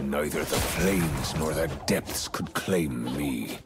Neither the flames nor the depths could claim me.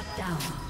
Shut down.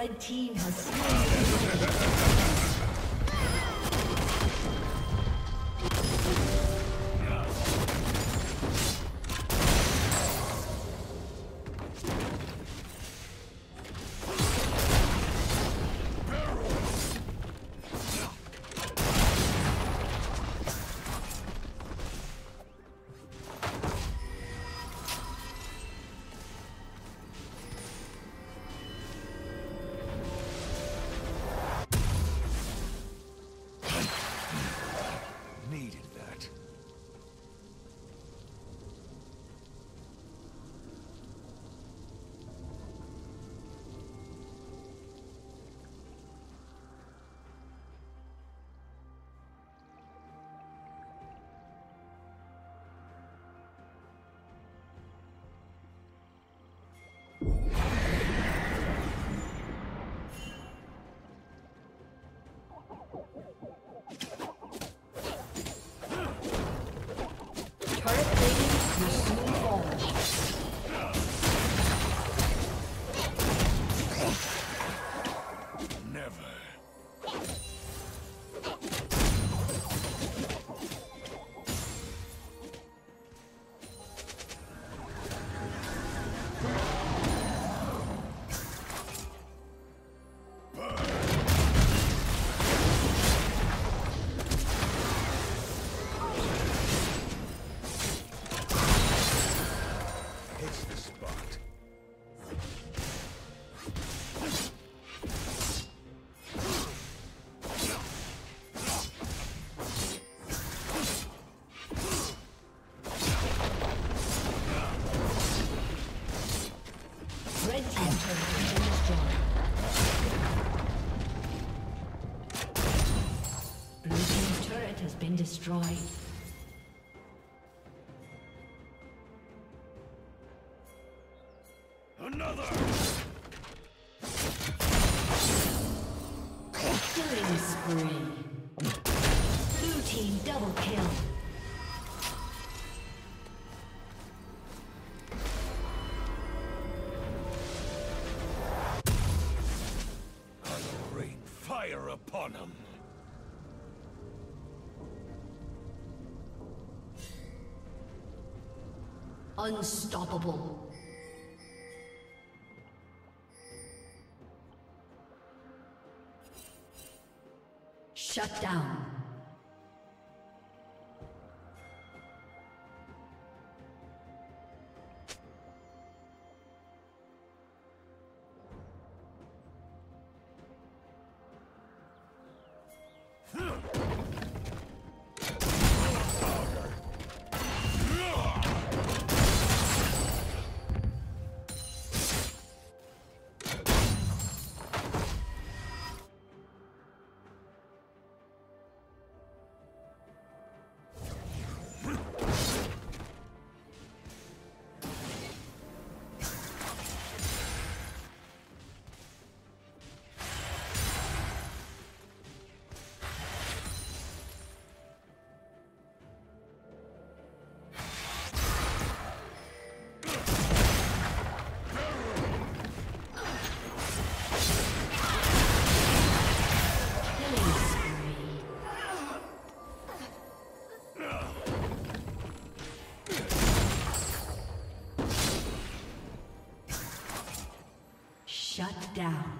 Red team has slain destroyed. Another! Killing spree. Blue team double kill. upon him. Unstoppable. down.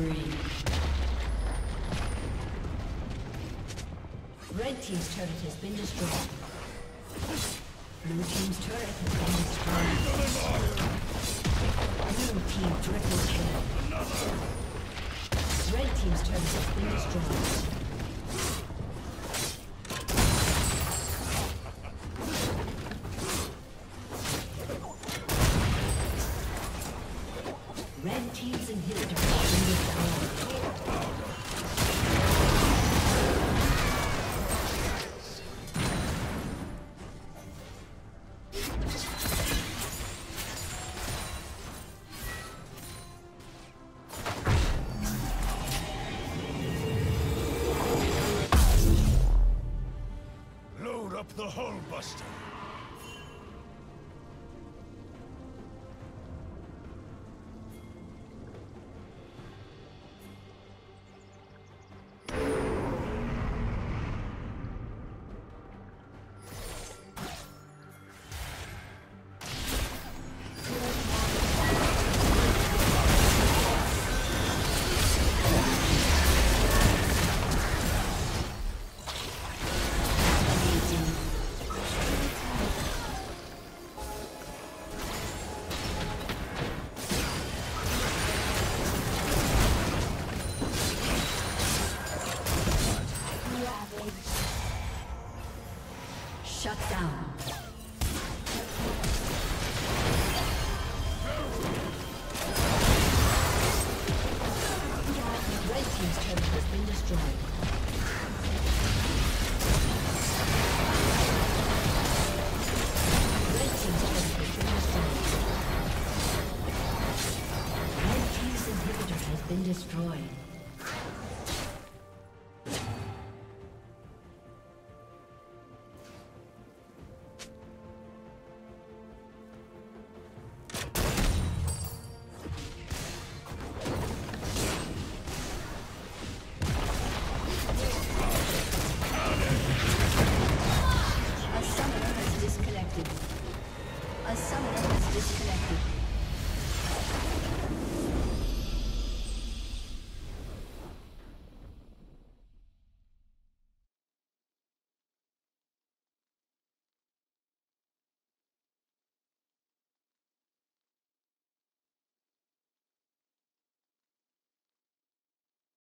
Spree. Red Team's turret has been destroyed. Blue Team's turret has been destroyed. Blue Team triple kill. Red Team's turret has been destroyed. Buster.